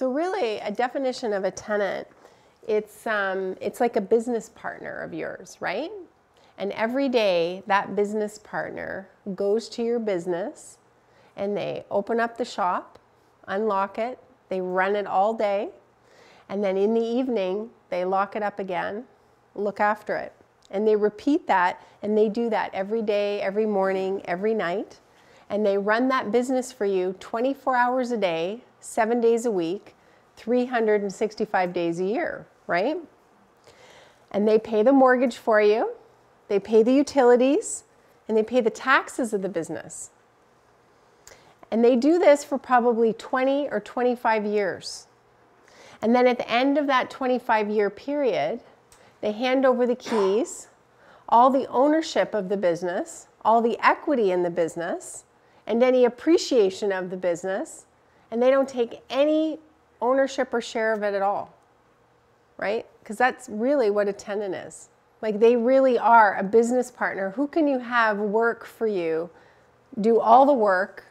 So really, a definition of a tenant, it's um, it's like a business partner of yours, right? And every day, that business partner goes to your business, and they open up the shop, unlock it, they run it all day, and then in the evening, they lock it up again, look after it. And they repeat that, and they do that every day, every morning, every night. And they run that business for you 24 hours a day, seven days a week, 365 days a year, right? And they pay the mortgage for you, they pay the utilities, and they pay the taxes of the business. And they do this for probably 20 or 25 years. And then at the end of that 25 year period, they hand over the keys, all the ownership of the business, all the equity in the business, and any appreciation of the business, and they don't take any ownership or share of it at all. Right? Because that's really what a tenant is. Like they really are a business partner. Who can you have work for you, do all the work,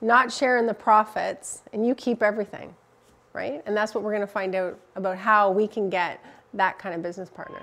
not share in the profits, and you keep everything? Right? And that's what we're going to find out about how we can get that kind of business partner.